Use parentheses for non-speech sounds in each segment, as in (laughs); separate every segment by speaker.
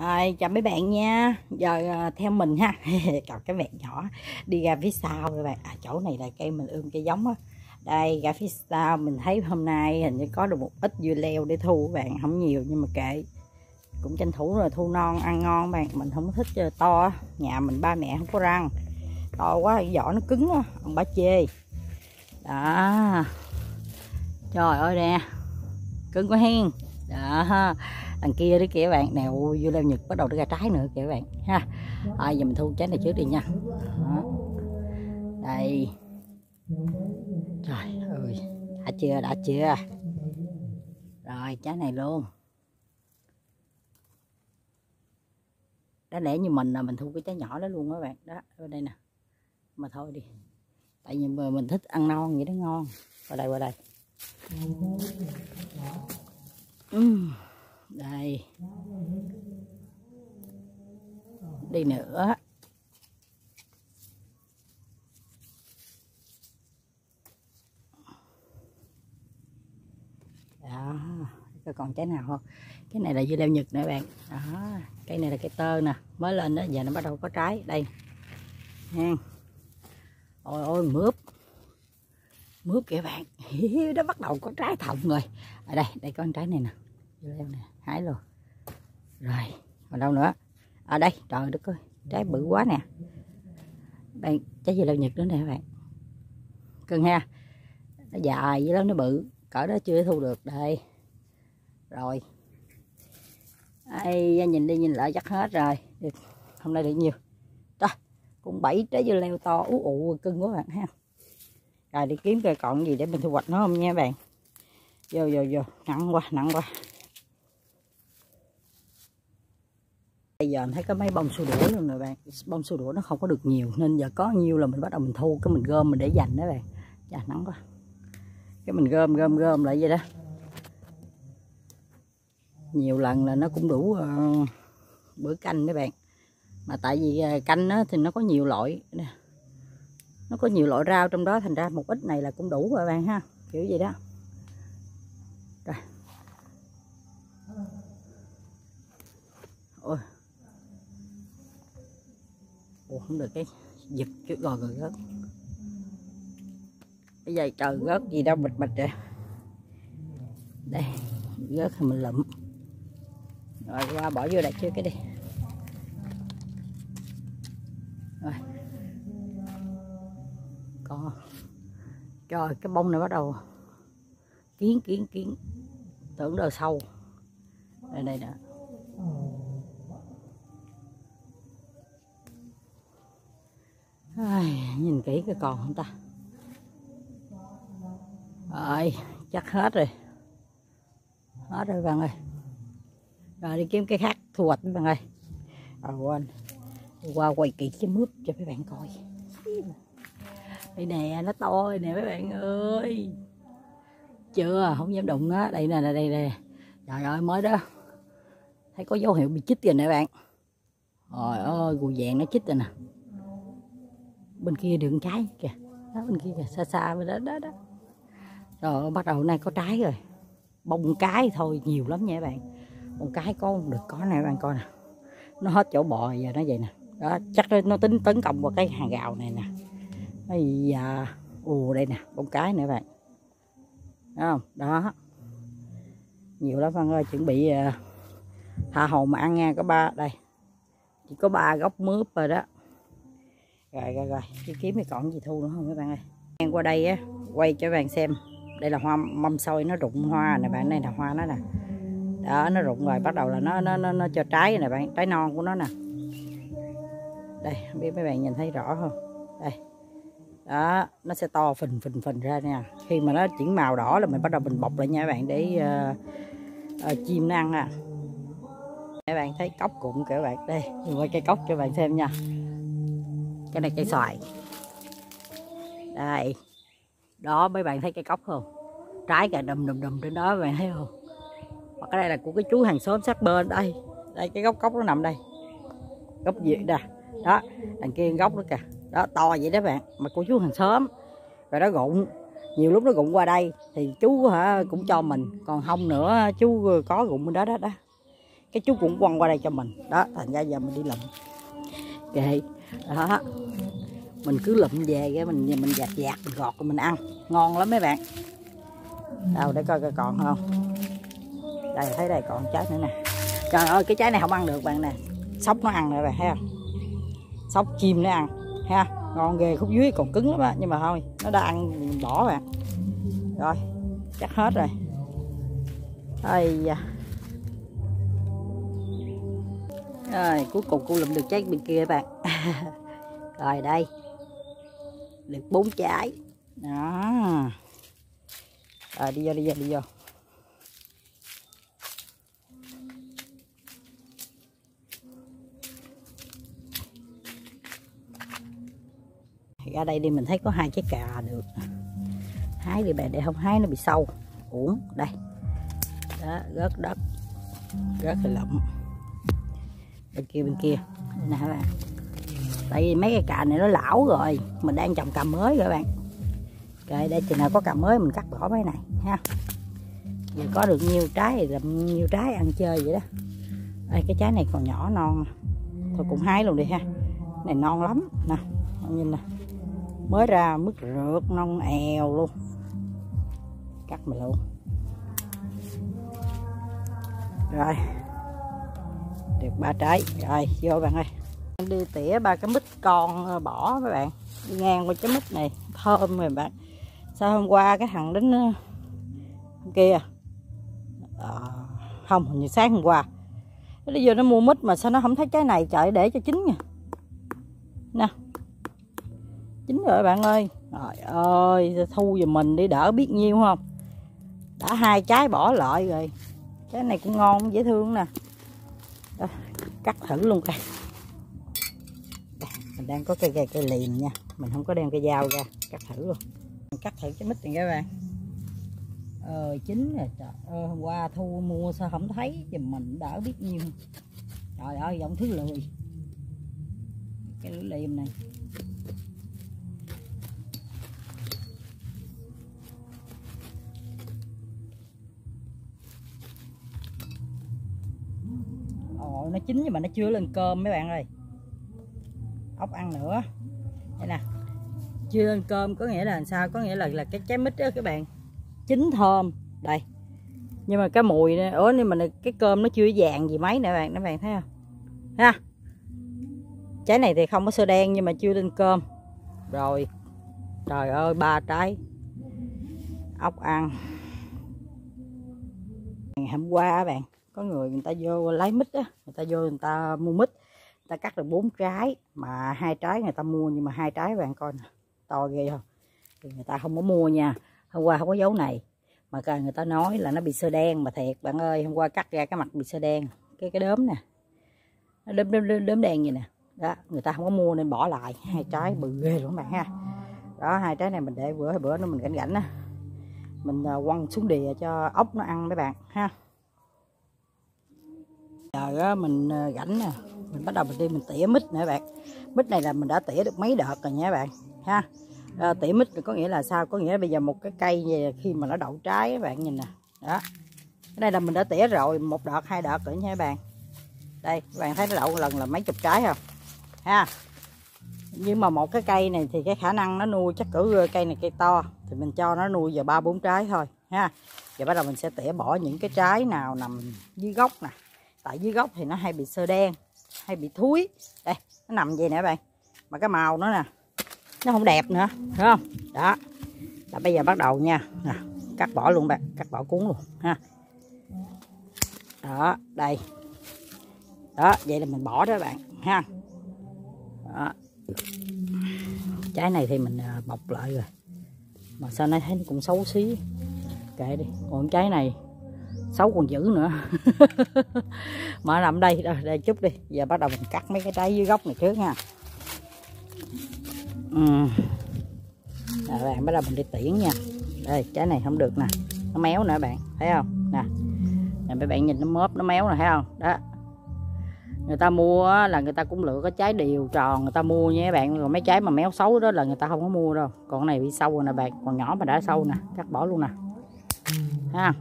Speaker 1: Rồi, chào mấy bạn nha. Giờ ờ, theo mình ha. (laughs) Còn cái mẹ nhỏ đi ra phía sau các bạn. À, chỗ này là cây mình ươm cây giống á. Đây ra phía sau mình thấy hôm nay hình như có được một ít dưa leo để thu các bạn. Không nhiều nhưng mà kệ. Cũng tranh thủ rồi thu non ăn ngon bạn. Mình không thích uh, to nhà mình ba mẹ không có răng. To quá vỏ nó cứng á ông bà chê. Đó. Trời ơi nè. Cứng quá hen đó đằng kia đấy kìa bạn. Nè vô leo nhật bắt đầu nó ra trái nữa kìa bạn. Ha. À, giờ mình thu trái này trước đi nha. Đó. đây. Trời ơi. Đã chưa đã chưa? Rồi trái này luôn. Đáng lẽ như mình là mình thu cái trái nhỏ đó luôn các bạn. Đó ở đây nè. Mà thôi đi. Tại vì mình thích ăn non vậy đó ngon. Qua đây qua đây đây, đây. Đi nữa. Đó coi còn trái nào không? Cái này là dưa leo nhật nè bạn. Đó cây này là cây tơ nè mới lên đó giờ nó bắt đầu có trái. Đây. Nha ôi ôi mướp mướp kìa bạn. (laughs) Nó bắt đầu có trái thọng rồi. Ở đây đây có con trái này nè. Dưa leo nè, hái luôn. Rồi, còn đâu nữa? Ở đây, trời đất ơi, trái bự quá nè. Đây, trái dưa leo nhật nữa nè các bạn. Cưng ha. Nó dài với lắm nó bự. Cỡ đó chưa thu được, đây. Rồi. Ai nhìn đi, nhìn lại chắc hết rồi. Được, hôm nay được nhiều. Đó cũng bảy trái dưa leo to, ú ụ, cưng quá bạn ha rồi đi kiếm cây cọn gì để mình thu hoạch nó không nha bạn. Vô vô vô. Nặng quá nặng quá. Bây giờ mình thấy có mấy bông xua đũa luôn rồi bạn. Bông xua đũa nó không có được nhiều nên giờ có nhiêu là mình bắt đầu mình thu cái mình gom mình để dành đó bạn. Dạ nắng quá. Cái mình gom gom gom lại vậy đó. Nhiều lần là nó cũng đủ uh, bữa canh đấy bạn. Mà tại vì uh, canh nó thì nó có nhiều loại nó có nhiều loại rau trong đó, thành ra một ít này là cũng đủ rồi bạn ha. Kiểu gì đó. Rồi. Ôi. Ủa, không được cái giật chứ rồi rồi rớt cái dây trời rớt gì đâu bịch bịch rồi đây rớt thì mình lụm. Rồi, qua bỏ vô đây chưa cái đi. Rồi còn trời cái bông này bắt đầu kiến kiến kiến. Tưởng đời sâu đây đây nè. Ai, nhìn kỹ cái còn không ta? Rồi chắc hết rồi. Hết rồi bạn ơi. Rồi đi kiếm cái khác thu hoạch bạn ơi. Rồi quên. Qua quay kỹ cái mướp cho mấy bạn coi đây nè, nó to rồi nè mấy bạn ơi. Chưa, không dám đụng á. Đây nè đây nè. Trời ơi, mới đó. Thấy có dấu hiệu bị chích rồi nè bạn. Trời ơi, gù vàng nó chích rồi nè. Bên kia đường trái kìa. Đó, bên kia kìa, xa xa bên đó đó đó. Rồi bắt đầu nay có trái rồi. Bông cái thôi, nhiều lắm nha bạn. Bông cái có được có này bạn, coi nè. Nó hết chỗ bò giờ nó vậy nè. Đó, chắc nó tính tấn công vào cái hàng gạo này nè ây giờ ù đây nè bông cái nữa bạn. Đấy không? Đó. Nhiều lắm Văn ơi chuẩn bị uh, tha hồ mà ăn nha có ba đây. Chỉ có ba gốc mướp rồi đó. Rồi rồi rồi đi kiếm cái còn gì thu nữa không các bạn ơi? Ngang qua đây á quay cho các bạn xem. Đây là hoa mâm xôi nó rụng hoa nè bạn đây là hoa nó nè. Đó nó rụng rồi bắt đầu là nó nó nó, nó cho trái nè bạn trái non của nó nè. Đây không biết mấy bạn nhìn thấy rõ không? Đây đó nó sẽ to phình phình phình ra nha. Khi mà nó chuyển màu đỏ là mình bắt đầu mình bọc lại nha các bạn để uh, uh, chim nó ăn à. Các bạn thấy cốc cụm các bạn đây mình quay cây cốc cho bạn xem nha. Cái này cây xoài. Đây. Đó mấy bạn thấy cây cốc không? Trái cả đùm đùm đùm trên đó các bạn thấy không? Và cái đây là của cái chú hàng xóm sát bên đây. Đây cái gốc cốc nó nằm đây. Gốc gì nè đó đằng kia gốc nữa kìa đó, to vậy đó bạn, mà của chú hàng xóm. Rồi nó rụng nhiều lúc nó rụng qua đây thì chú, hả, cũng cho mình, còn không nữa, chú có rụng bên đó đó đó. Cái chú cũng quăng qua đây cho mình. Đó, thành ra giờ mình đi lụm. Kệ. Đó. Mình cứ lụm về cái mình mình dạt dạt, mình gọt rồi mình ăn. Ngon lắm mấy bạn. Đâu, để coi coi còn không. Đây, thấy đây, còn trái nữa nè. Trời ơi, cái trái này không ăn được bạn nè. Sóc nó ăn rồi bạn, thấy không? Sóc chim nó ăn ha. Ngon ghê, khúc dưới còn cứng lắm á, nhưng mà thôi, nó đã ăn bỏ bạn rồi, chắc hết rồi. Ây da. Rồi, cuối cùng cô lụm được trái bên kia bạn. (laughs) Rồi đây. Được bốn trái. Đó. Rồi, đi vô đi vô đi vô. Ra đây đi, mình thấy có hai cái cà được. Hái đi bạn, để không hái nó bị sâu. Uổng, đây. Đó, rớt đất. Rớt thì lụm. Bên kia bên kia. Nè, các bạn. Tại vì mấy cái cà này nó lão rồi. Mình đang trồng cà mới rồi, các bạn. Rồi đây chừng nào có cà mới, mình cắt bỏ mấy này, ha. Giờ có được nhiêu trái thì làm nhiêu trái ăn chơi vậy đó. Đây cái trái này còn nhỏ non. Thôi cũng hái luôn đi, ha. Này non lắm. Nè, nhìn nè mới ra mứt rượt non èo luôn. Cắt mình luôn. Rồi. Được ba trái. Rồi vô bạn ơi. Đi tỉa ba cái mít con ờ, bỏ các bạn. Đi ngang qua cái mít này. Thơm rồi bạn. Sao hôm qua cái thằng đến ờ, hôm kia? À, không hình như sáng hôm qua. Nó đi vô nó mua mít mà sao nó không thấy trái này? Trời để cho chín nha. Nè chín rồi bạn ơi. Trời ơi thu giùm mình đi đỡ biết nhiêu không? Đã hai trái bỏ lại rồi. Trái này cũng ngon dễ thương nè. Đó, cắt thử luôn coi. Mình đang có cây cây cây liềm nha. Mình không có đem cây dao ra cắt thử luôn. Mình cắt thử cái mít này các bạn. Ờ chín rồi trời ơi hôm qua thu mua sao không thấy giùm mình đỡ biết nhiêu. Trời ơi giọng thứ lười. Cái lưỡi liềm này. Ồ nó chín nhưng mà nó chưa lên cơm mấy bạn ơi. Ốc ăn nữa. Đây nè. Chưa lên cơm có nghĩa là sao? Có nghĩa là là cái trái mít đó các bạn. Chín thơm. Đây. Nhưng mà cái mùi này, ủa nhưng mà cái cơm nó chưa vàng gì mấy nè bạn các bạn thấy không? Ha. Trái này thì không có sơ đen nhưng mà chưa lên cơm. Rồi. Trời ơi ba trái. Ốc ăn. Ngày hôm qua bạn có người người ta vô lấy mít á người ta vô người ta mua mít người ta cắt được bốn trái mà hai trái người ta mua nhưng mà hai trái bạn coi nè to ghê không? Thì người ta không có mua nha hôm qua không có dấu này mà người ta nói là nó bị sơ đen mà thiệt bạn ơi hôm qua cắt ra cái mặt bị sơ đen cái cái đốm nè nó đốm đốm đốm, đen vậy nè đó người ta không có mua nên bỏ lại (laughs) hai trái bự ghê luôn bạn ha. Đó hai trái này mình để bữa bữa nó mình rảnh rảnh á mình ờ, quăng xuống đìa cho ốc nó ăn mấy bạn ha giờ mình ờ, rảnh nè. Mình bắt đầu mình đi mình tỉa mít nữa bạn. Mít này là mình đã tỉa được mấy đợt rồi nha bạn ha. À, tỉa mít có nghĩa là sao? Có nghĩa là bây giờ một cái cây về khi mà nó đậu trái các bạn nhìn nè. Đó. Cái này là mình đã tỉa rồi một đợt hai đợt rồi nha các bạn. Đây các bạn thấy nó đậu lần là mấy chục trái không? Ha. Nhưng mà một cái cây này thì cái khả năng nó nuôi chắc cỡ cây này cây to thì mình cho nó nuôi giờ ba bốn trái thôi ha. Giờ bắt đầu mình sẽ tỉa bỏ những cái trái nào nằm dưới gốc nè tại dưới gốc thì nó hay bị sơ đen hay bị thúi. Đây nó nằm vậy nè bạn. Mà cái màu nó nè nó không đẹp nữa thấy không? Đó. Là bây giờ bắt đầu nha. Nè, cắt bỏ luôn bạn cắt bỏ cuốn luôn ha. Đó đây. Đó vậy là mình bỏ đó bạn ha. Đó. trái này thì mình à, bọc lại rồi. Mà sao nay thấy nó cũng xấu xí. Kệ đi còn trái này xấu còn dữ nữa. (laughs) Mà nằm đây đây, đây chút đi. Giờ bắt đầu mình cắt mấy cái trái dưới gốc này trước nha ừ. Rồi bạn bắt đầu mình đi tiễn nha. Đây trái này không được nè. Nó méo nữa bạn thấy không? Nè. Nè mấy bạn nhìn nó mớp nó méo nè thấy không? Đó. Người ta mua là người ta cũng lựa cái trái đều tròn người ta mua nha các bạn. Rồi mấy trái mà méo xấu đó là người ta không có mua đâu. Còn này bị sâu rồi nè bạn còn nhỏ mà đã sâu nè cắt bỏ luôn nè. Ha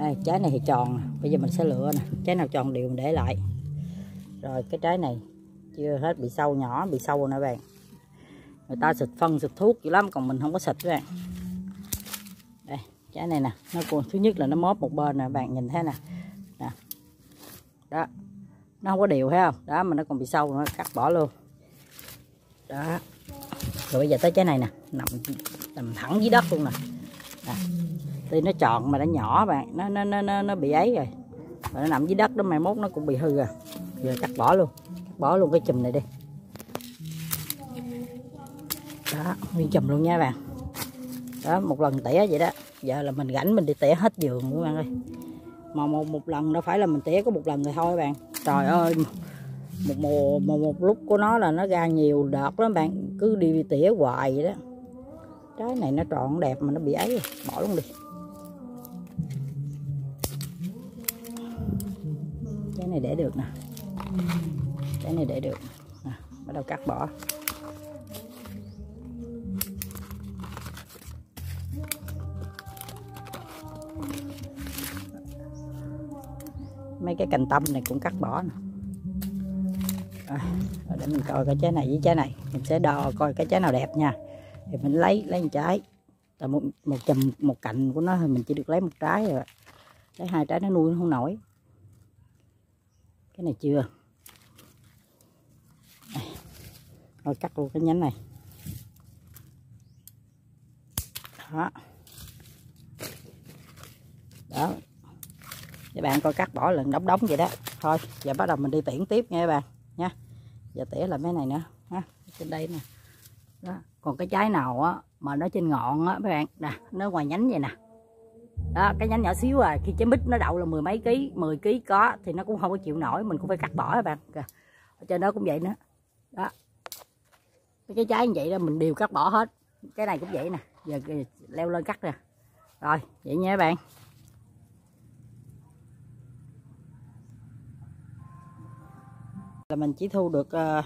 Speaker 1: đây, trái này thì tròn bây giờ mình sẽ lựa nè. Trái nào tròn đều mình để lại. Rồi cái trái này chưa hết bị sâu nhỏ bị sâu nữa bạn. Người ta xịt phân xịt thuốc dữ lắm còn mình không có xịt các bạn. Đây trái này nè. Nó còn thứ nhất là nó móp một bên nè bạn nhìn thấy nè. Nè. Đó. Nó không có đều thấy không? Đó mà nó còn bị sâu nó cắt bỏ luôn. Đó. Rồi bây giờ tới trái này nè. Nằm nằm thẳng dưới đất luôn nè. Nè thì nó tròn mà nó nhỏ bạn. Nó nó nó nó, nó bị ấy rồi. Và nó nằm dưới đất đó mai mốt nó cũng bị hư rồi. Giờ cắt bỏ luôn. Cắt bỏ luôn cái chùm này đi. Đó nguyên chùm luôn nha bạn. Đó một lần tỉa vậy đó. Giờ là mình rảnh mình đi tỉa hết giường luôn bạn ơi. Mà một một lần đâu phải là mình tỉa có một lần rồi thôi bạn. Trời ơi một mùa một, một lúc của nó là nó ra nhiều đợt lắm bạn. Cứ đi tỉa hoài vậy đó. Trái này nó tròn đẹp mà nó bị ấy bỏ luôn đi. Này để được nè. Cái này để được. Nè bắt đầu cắt bỏ. Mấy cái cành tâm này cũng cắt bỏ nè. À, để mình coi cái trái này với trái này. Mình sẽ đo coi cái trái nào đẹp nha. Thì mình lấy lấy một trái. Tại một một chùm một cành của nó thì mình chỉ được lấy một trái rồi lấy hai trái nó nuôi không nổi cái này chưa? Rồi cắt luôn cái nhánh này. Đó. Đó. Các bạn coi cắt bỏ lần đóng đóng vậy đó. Thôi, giờ bắt đầu mình đi tiễn tiếp nha các bạn, nha. Giờ tỉa là mấy này nữa, ha. Trên đây nè. Đó. Còn cái trái nào á, mà nó trên ngọn á, các bạn. Nè, nó ngoài nhánh vậy nè đó cái nhánh nhỏ xíu à khi trái mít nó đậu là mười mấy ký 10 ký có thì nó cũng không có chịu nổi mình cũng phải cắt bỏ các bạn. Kìa ở trên đó cũng vậy nữa. Đó. Cái trái như vậy đó mình đều cắt bỏ hết. Cái này cũng vậy nè giờ leo lên cắt nè. Rồi vậy nha các bạn. Là mình chỉ thu được uh,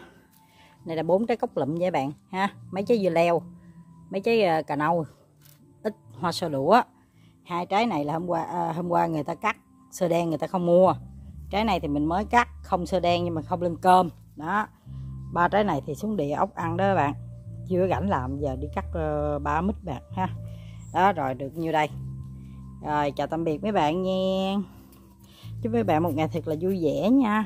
Speaker 1: này là bốn trái cốc lụm nha bạn ha. Mấy trái dưa leo mấy trái uh, cà nâu ít hoa sơ đũa hai trái này là hôm qua à, hôm qua người ta cắt sơ đen người ta không mua. Trái này thì mình mới cắt không sơ đen nhưng mà không lên cơm. Đó. Ba trái này thì xuống địa ốc ăn đó các bạn. Chưa rảnh làm giờ đi cắt ờ, ba uh, mít bạn ha. Đó rồi được nhiêu đây? Rồi chào tạm biệt mấy bạn nha. Chúc mấy bạn một ngày thật là vui vẻ nha.